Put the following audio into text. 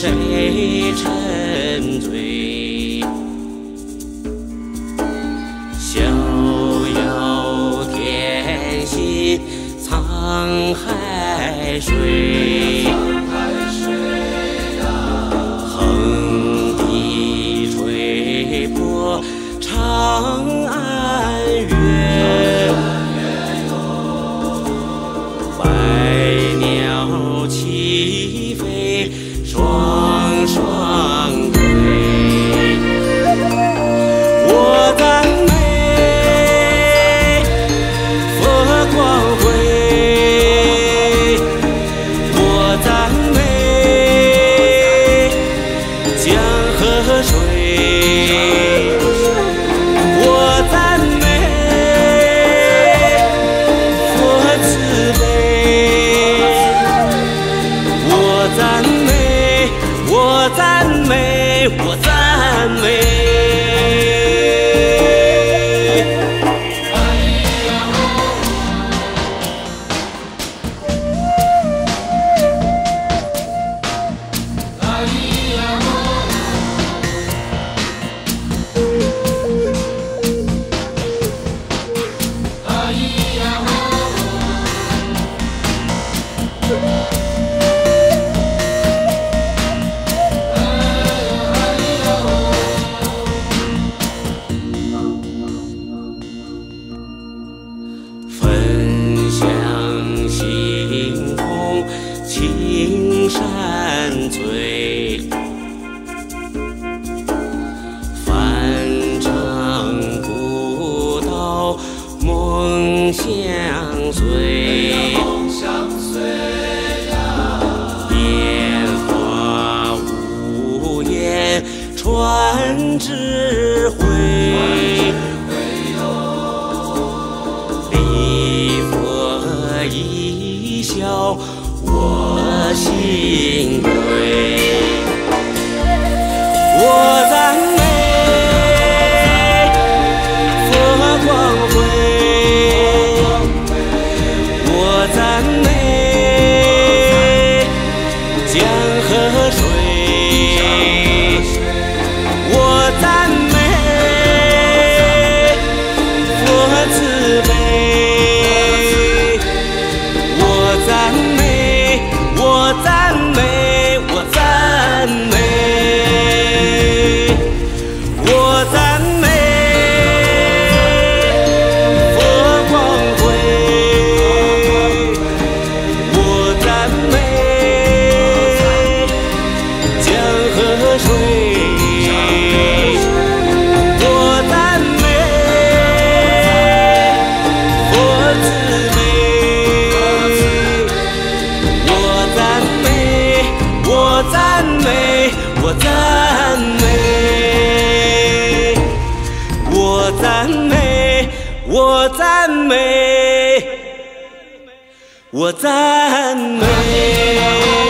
谁沉醉？逍遥天际，沧海水。横笛吹破长。đam mê 相随年华无言传智慧礼佛一笑我心归。赞美我赞美我赞美我赞美。